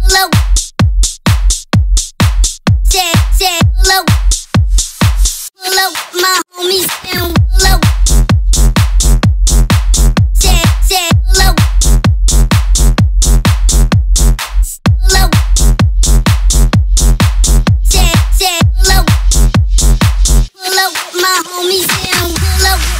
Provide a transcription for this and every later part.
Hello. Say, say, my homies Say, say, my homies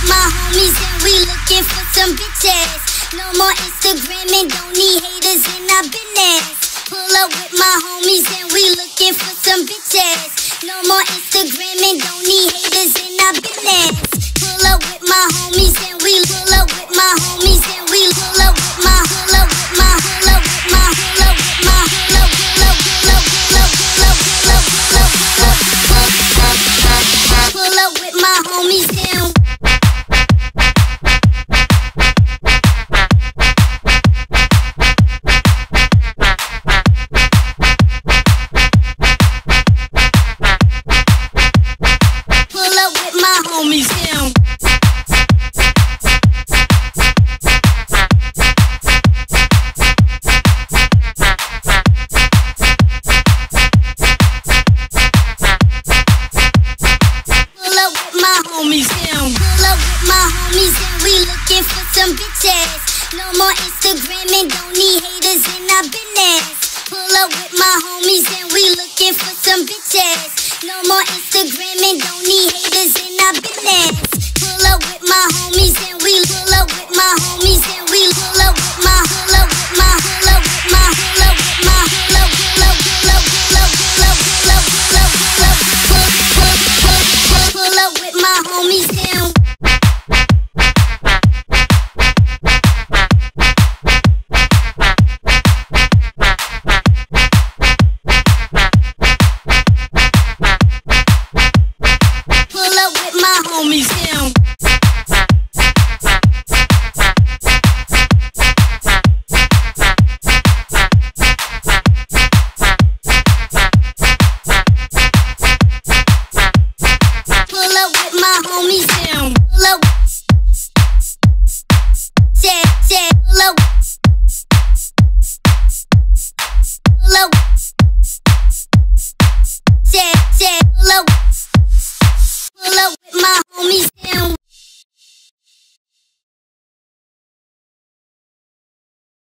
my homies. We looking for some bitches. No more Instagram and don't need haters in our business. Pull up with my homies and we looking for some bitches. No more Instagram and don't need haters in our business. Pull up with my homies and we pull up with my homies and we pull up with my pull up with my pull up with my pull up with my pull up pull up pull up pull up pull up pull up pull up pull up pull up with my homies More Instagram and don't need haters in our business. Pull up with my homies and we looking for some bitches. No more Instagram and don't need haters in our business. Pull